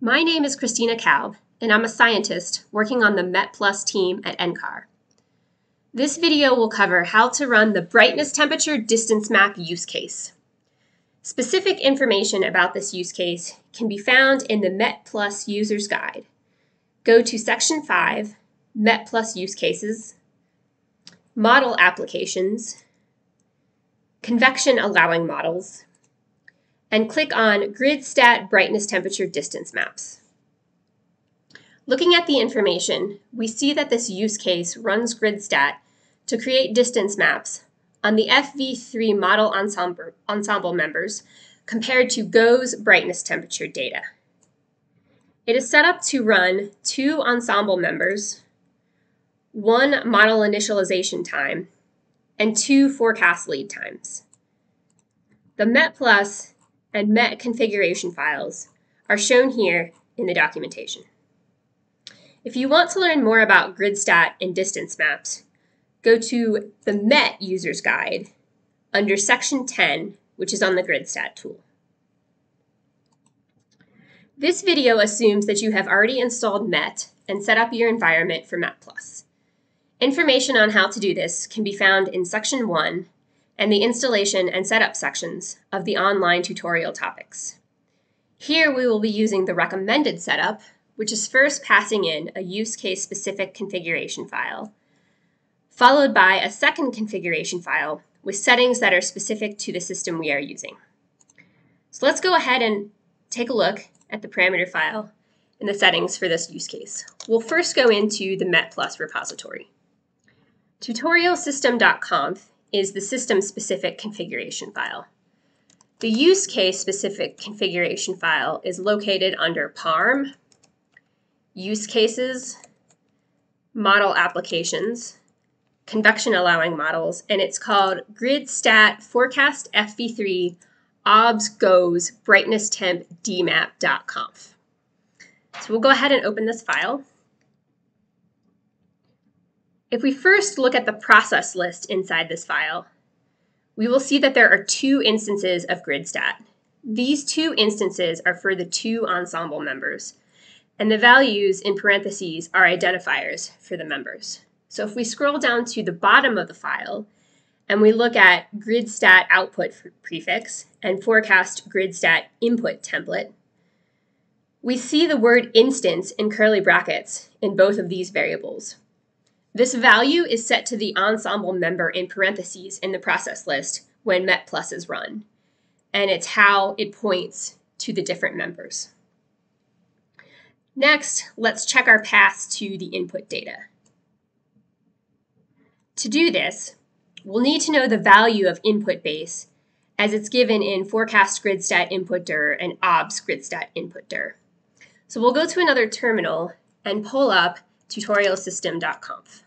My name is Christina Kalb, and I'm a scientist working on the METPLUS team at NCAR. This video will cover how to run the brightness temperature distance map use case. Specific information about this use case can be found in the METPLUS User's Guide. Go to Section 5, METPLUS Use Cases, Model Applications, Convection Allowing Models, and click on GridStat Brightness Temperature Distance Maps. Looking at the information, we see that this use case runs GridStat to create distance maps on the FV3 model ensemble, ensemble members compared to GOES brightness temperature data. It is set up to run two ensemble members, one model initialization time, and two forecast lead times. The METPLUS and MET configuration files are shown here in the documentation. If you want to learn more about GridStat and distance maps, go to the MET User's Guide under Section 10, which is on the GridStat tool. This video assumes that you have already installed MET and set up your environment for MET+. Information on how to do this can be found in Section 1 and the installation and setup sections of the online tutorial topics. Here we will be using the recommended setup, which is first passing in a use case specific configuration file, followed by a second configuration file with settings that are specific to the system we are using. So let's go ahead and take a look at the parameter file and the settings for this use case. We'll first go into the METPLUS repository. Tutorialsystem.conf is the system-specific configuration file. The use case specific configuration file is located under PARM, Use Cases, Model Applications, Convection Allowing Models, and it's called GridStat Forecast FV3 OBS GOES Brightness Temp DMAP.conf. So we'll go ahead and open this file. If we first look at the process list inside this file, we will see that there are two instances of GridStat. These two instances are for the two ensemble members, and the values in parentheses are identifiers for the members. So if we scroll down to the bottom of the file and we look at GridStat output prefix and forecast GridStat input template, we see the word instance in curly brackets in both of these variables. This value is set to the ensemble member in parentheses in the process list when METPLUS is run, and it's how it points to the different members. Next, let's check our paths to the input data. To do this, we'll need to know the value of input base as it's given in forecast gridstat input dir and obs gridstat input dir. So we'll go to another terminal and pull up tutorialsystem.conf.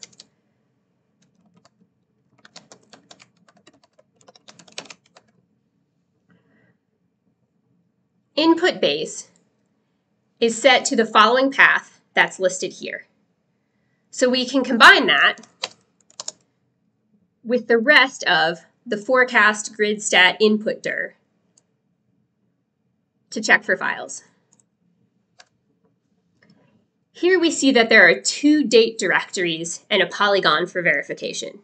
Input base is set to the following path that's listed here. So we can combine that with the rest of the forecast grid stat input dir to check for files. Here we see that there are two date directories and a polygon for verification.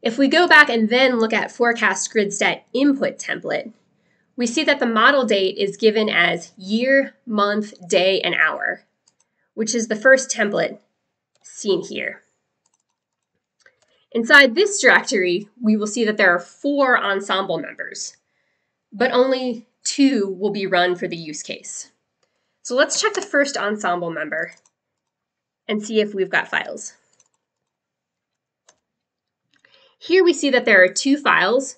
If we go back and then look at forecast grid stat input template, we see that the model date is given as year, month, day, and hour, which is the first template seen here. Inside this directory, we will see that there are four ensemble members, but only two will be run for the use case. So let's check the first ensemble member and see if we've got files. Here we see that there are two files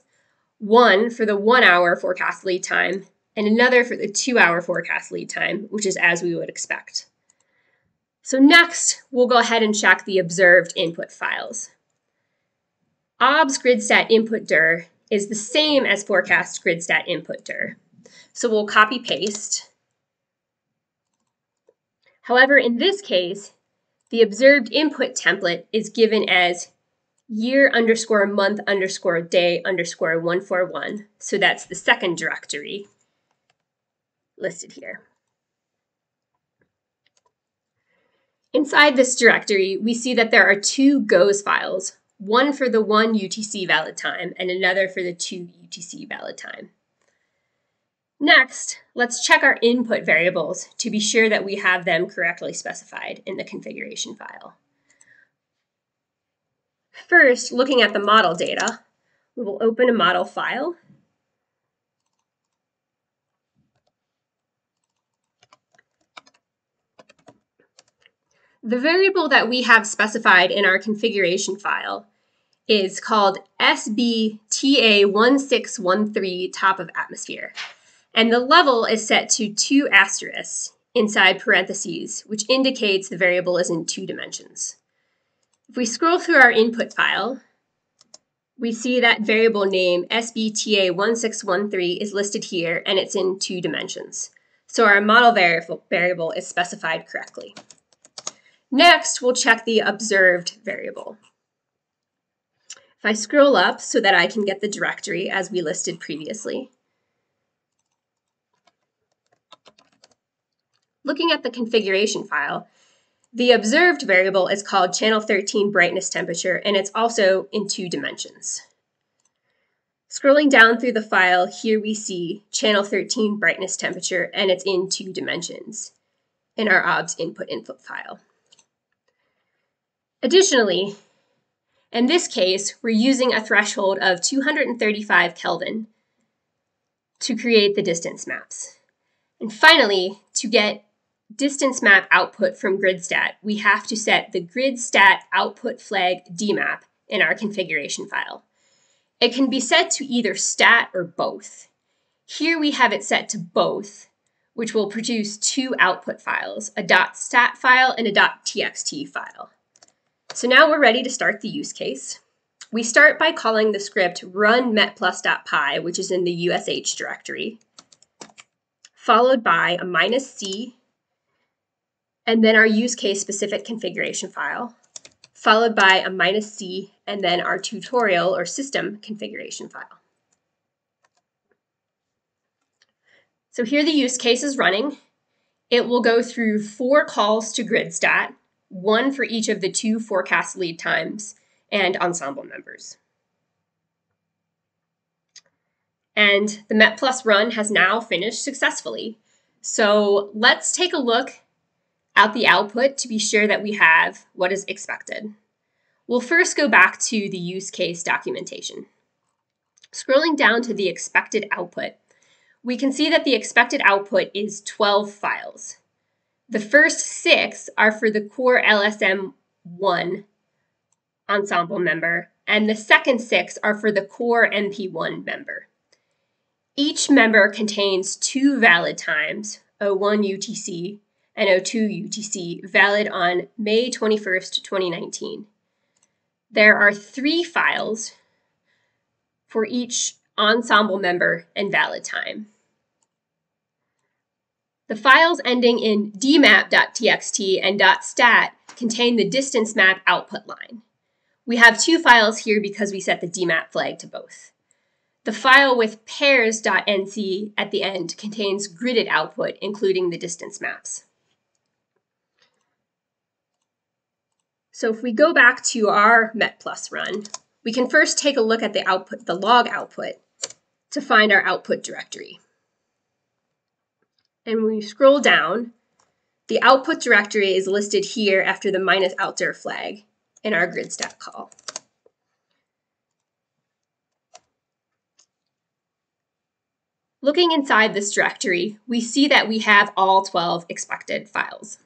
one for the one hour forecast lead time and another for the two hour forecast lead time, which is as we would expect. So next, we'll go ahead and check the observed input files. OBS gridstat input dir is the same as forecast gridstat input dir. So we'll copy paste. However, in this case, the observed input template is given as year underscore month underscore day underscore 141. So that's the second directory listed here. Inside this directory, we see that there are two goes files, one for the one UTC valid time and another for the two UTC valid time. Next, let's check our input variables to be sure that we have them correctly specified in the configuration file. First, looking at the model data, we will open a model file The variable that we have specified in our configuration file is called SBTA1613 top of atmosphere. And the level is set to two asterisks inside parentheses, which indicates the variable is in two dimensions. If we scroll through our input file, we see that variable name SBTA1613 is listed here and it's in two dimensions. So our model variable is specified correctly. Next, we'll check the observed variable. If I scroll up so that I can get the directory as we listed previously, looking at the configuration file, the observed variable is called channel 13 brightness temperature, and it's also in two dimensions. Scrolling down through the file, here we see channel 13 brightness temperature, and it's in two dimensions in our OBS input input file. Additionally, in this case, we're using a threshold of 235 Kelvin to create the distance maps. And finally, to get distance map output from GridStat, we have to set the GridStat output flag DMAP in our configuration file. It can be set to either stat or both. Here we have it set to both, which will produce two output files, a .stat file and a .txt file. So now we're ready to start the use case. We start by calling the script run metplus.py, which is in the USH directory, followed by a minus C, and then our use case specific configuration file, followed by a minus C, and then our tutorial or system configuration file. So here the use case is running. It will go through four calls to GridStat, one for each of the two forecast lead times and ensemble members. And the MetPlus run has now finished successfully. So let's take a look at the output to be sure that we have what is expected. We'll first go back to the use case documentation. Scrolling down to the expected output, we can see that the expected output is 12 files. The first six are for the core LSM 1 ensemble member, and the second six are for the core MP1 member. Each member contains two valid times, O1 UTC and O2 UTC, valid on May 21st, 2019. There are three files for each ensemble member and valid time. The files ending in dmap.txt and .stat contain the distance map output line. We have two files here because we set the dmap flag to both. The file with pairs.nc at the end contains gridded output, including the distance maps. So if we go back to our METPLUS run, we can first take a look at the output, the log output, to find our output directory. And when we scroll down, the output directory is listed here after the minus outdir flag in our grid gridstat call. Looking inside this directory, we see that we have all 12 expected files.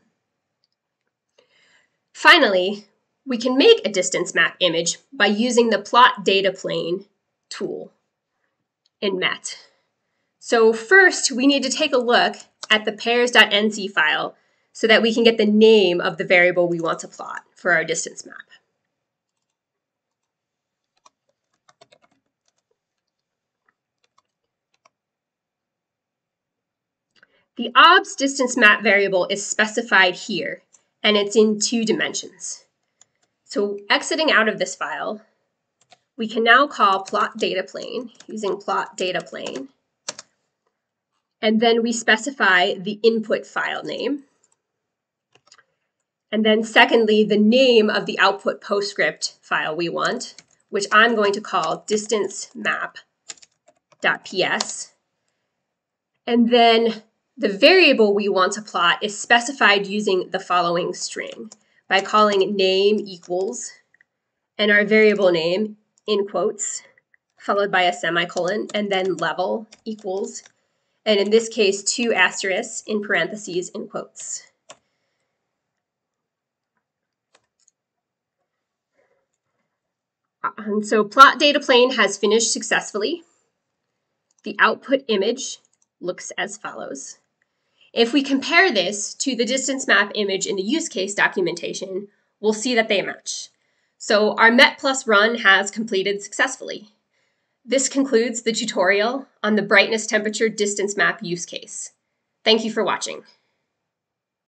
Finally, we can make a distance map image by using the plot data plane tool in MET. So first, we need to take a look at the pairs.nc file so that we can get the name of the variable we want to plot for our distance map. The OBS distance map variable is specified here, and it's in two dimensions. So exiting out of this file, we can now call plot data plane using plot data plane and then we specify the input file name. And then secondly, the name of the output PostScript file we want, which I'm going to call distance map.ps. And then the variable we want to plot is specified using the following string by calling name equals and our variable name in quotes, followed by a semicolon, and then level equals, and in this case, two asterisks in parentheses in quotes. And so plot data plane has finished successfully. The output image looks as follows. If we compare this to the distance map image in the use case documentation, we'll see that they match. So our MET plus run has completed successfully. This concludes the tutorial on the brightness temperature distance map use case. Thank you for watching.